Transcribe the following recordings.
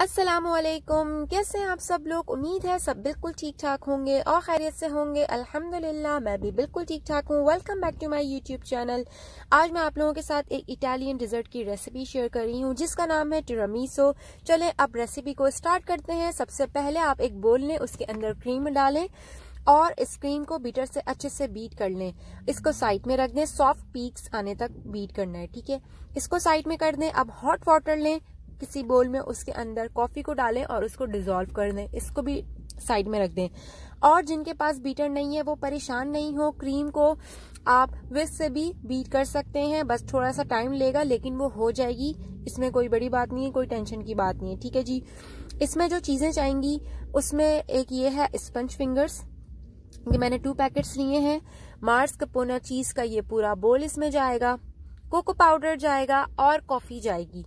असलकुम कैसे हैं आप सब लोग? उम्मीद है सब बिल्कुल ठीक ठाक होंगे और खैरियत से होंगे। अल्हम्दुलिल्लाह, मैं भी बिल्कुल ठीक ठाक हूँ। Welcome back to my YouTube channel आज मैं आप लोगों के साथ एक इटालियन डिजर्ट की रेसिपी शेयर कर रही हूँ, जिसका नाम है टिरामिसो चले, अब रेसिपी को स्टार्ट करते हैं। सबसे पहले आप एक बोल लें उसके अंदर क्रीम डालें और इस क्रीम को बीटर से अच्छे से बीट कर लें। इसको साइड में रख दें। सॉफ्ट पीक्स आने तक बीट करना है, ठीक है? इसको साइड में कर दें। अब हॉट वाटर लें। किसी बोल में उसके अंदर कॉफ़ी को डालें और उसको डिजोल्व कर दें। इसको भी साइड में रख दें। और जिनके पास बीटर नहीं है, वो परेशान नहीं हो क्रीम को आप विस्क से भी बीट कर सकते हैं। बस थोड़ा सा टाइम लेगा, लेकिन वो हो जाएगी। इसमें कोई बड़ी बात नहीं है, कोई टेंशन की बात नहीं है, ठीक है जी? इसमें जो चीज़ें चाहेंगी, उसमें एक ये है स्पंज फिंगर्स ये मैंने टू पैकेट्स लिए हैं। मार्स कपोना चीज़ का ये पूरा बोल इसमें जाएगा। कोको पाउडर जाएगा और कॉफ़ी जाएगी।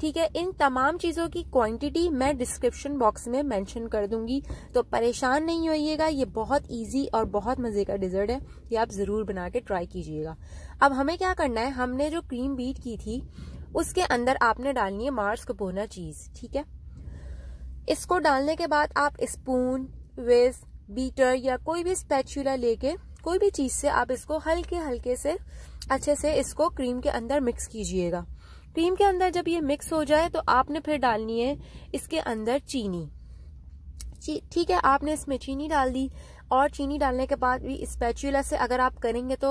ठीक है, इन तमाम चीज़ों की क्वांटिटी मैं डिस्क्रिप्शन बॉक्स में मेंशन कर दूँगी। तो परेशान नहीं होइएगा, ये बहुत इजी और बहुत मज़े का डिजर्ट है, ये आप ज़रूर बना के ट्राई कीजिएगा। अब हमें क्या करना है, हमने जो क्रीम बीट की थी, उसके अंदर आपने डालनी है मार्स कपोना चीज़ ठीक है? इसको डालने के बाद आप स्पून वेस बीटर या कोई भी स्पैचुला लेके, कोई भी चीज़ से आप इसको हल्के हल्के से अच्छे से इसको क्रीम के अंदर मिक्स कीजिएगा। क्रीम के अंदर जब ये मिक्स हो जाए तो आपने फिर डालनी है इसके अंदर चीनी। ठीक है, आपने इसमें चीनी डाल दी और चीनी डालने के बाद भी स्पैचुला से अगर आप करेंगे तो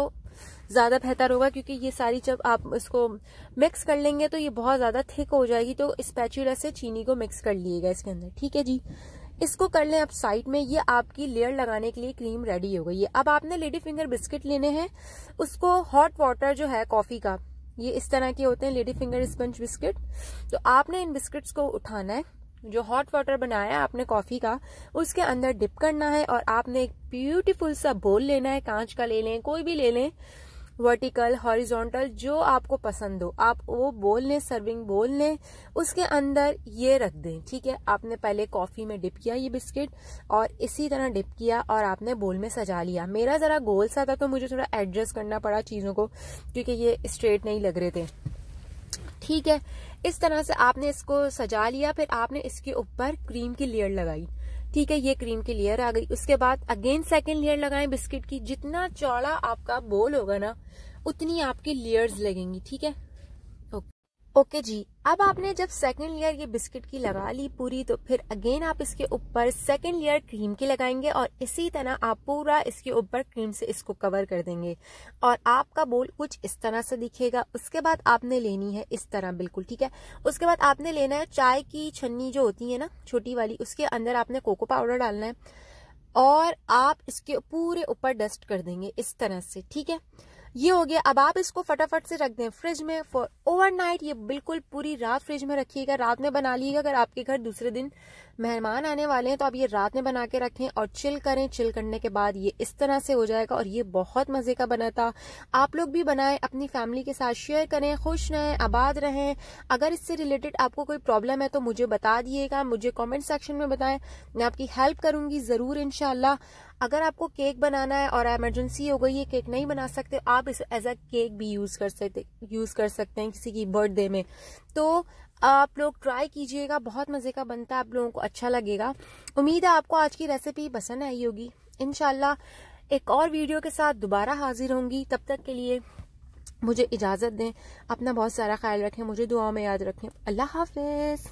ज़्यादा बेहतर होगा क्योंकि ये सारी जब आप इसको मिक्स कर लेंगे तो ये बहुत ज़्यादा थिक हो जाएगी। तो स्पैचुला से चीनी को मिक्स कर लिएगा इसके अंदर, ठीक है जी? इसको कर लें आप साइड में। ये आपकी लेयर लगाने के लिए क्रीम रेडी हो गई है। अब आपने लेडी फिंगर बिस्किट लेने हैं। उसको हॉट वाटर जो है कॉफ़ी का ये इस तरह के होते हैं लेडी फिंगर स्पंज बिस्किट तो आपने इन बिस्किट्स को उठाना है, जो हॉट वाटर बनाया है आपने कॉफ़ी का, उसके अंदर डिप करना है और आपने एक ब्यूटीफुल सा बोल लेना है, कांच का ले लें, कोई भी ले लें वर्टिकल हॉरिजॉन्टल जो आपको पसंद हो। आप वो बोल लें सर्विंग बोल लें, उसके अंदर ये रख दें, ठीक है? आपने पहले कॉफ़ी में डिप किया ये बिस्किट और इसी तरह डिप किया और आपने बोल में सजा लिया। मेरा जरा गोल सा था तो मुझे थोड़ा एडजस्ट करना पड़ा चीज़ों को, क्योंकि ये स्ट्रेट नहीं लग रहे थे। ठीक है? इस तरह से आपने इसको सजा लिया, फिर आपने इसके ऊपर क्रीम की लेयर लगाई। ठीक है, ये क्रीम की लेयर आ गई। उसके बाद अगेन सेकेंड लेयर लगाएँ बिस्किट की। जितना चौड़ा आपका बोल होगा ना, उतनी आपकी लेयर्स लगेंगी, ठीक है? ओके जी, अब आपने जब सेकंड लेयर ये बिस्किट की लगा ली पूरी तो फिर अगेन आप इसके ऊपर सेकंड लेयर क्रीम की लगाएँगे और इसी तरह आप पूरा इसके ऊपर क्रीम से इसको कवर कर देंगे। और आपका बोल कुछ इस तरह से दिखेगा। उसके बाद आपने लेनी है इस तरह, बिल्कुल, ठीक है? उसके बाद आपने लेना है चाय की छन्नी जो होती है ना, छोटी वाली, उसके अंदर आपने कोको पाउडर डालना है। और आप इसके पूरे ऊपर डस्ट कर देंगे इस तरह से, ठीक है? ये हो गया, अब आप इसको फटाफट से रख दें फ्रिज में फॉर ओवरनाइट ये बिल्कुल पूरी रात फ्रिज में रखिएगा, रात में बना लीजिएगा, अगर आपके घर दूसरे दिन मेहमान आने वाले हैं तो आप ये रात में बना के रखें और चिल करें। चिल करने के बाद ये इस तरह से हो जाएगा और ये बहुत मज़े का बना था आप लोग भी बनाएँ, अपनी फैमिली के साथ शेयर करें, खुश रहें, आबाद रहें। अगर इससे रिलेटेड आपको कोई प्रॉब्लम है तो मुझे बता दिएगा, मुझे कॉमेंट सेक्शन में बताएँ। मैं आपकी हेल्प करूँगी ज़रूर इनशाला अगर आपको केक बनाना है और इमरजेंसी हो गई है केक नहीं बना सकते, आप इसे एज अ केक भी यूज़ कर सकते यूज़ कर सकते हैं किसी की बर्थडे में। तो आप लोग ट्राई कीजिएगा, बहुत मज़े का बनता है, आप लोगों को अच्छा लगेगा। उम्मीद है आपको आज की रेसिपी पसंद आई होगी। इनशाला एक और वीडियो के साथ दोबारा हाजिर होंगी। तब तक के लिए मुझे इजाज़त दें, अपना बहुत सारा ख्याल रखें, मुझे दुआ में याद रखें। अल्लाह हाफिज।